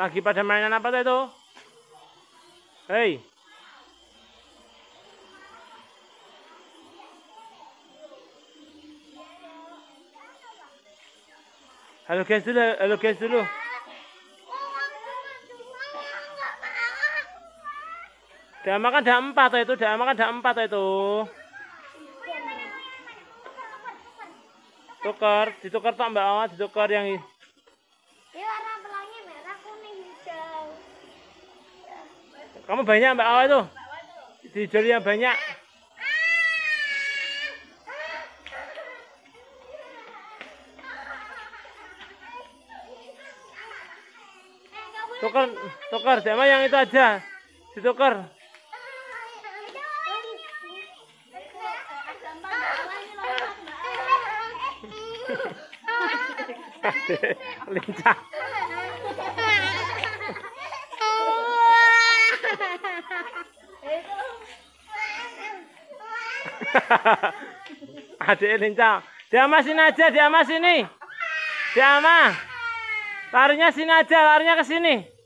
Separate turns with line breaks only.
Lagi pada mainan apa itu? Hei. Halo guys dulu, halo guys dulu. Dah makan dah empat itu, dah makan dah empat itu. Tukar, ditukar tak mbak Awa, ditukar yang
Ini warna pelangi merah, kuning, hijau.
kamu banyak mbak Awa itu. Dijual yang banyak. Tukar, tukar, sama yang itu aja. Ditukar. Lincah. Adik lincah. Diama sini aja, diama sini. Diama. Larinya sini aja, larinya ke sini.